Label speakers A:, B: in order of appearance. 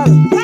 A: Nacional.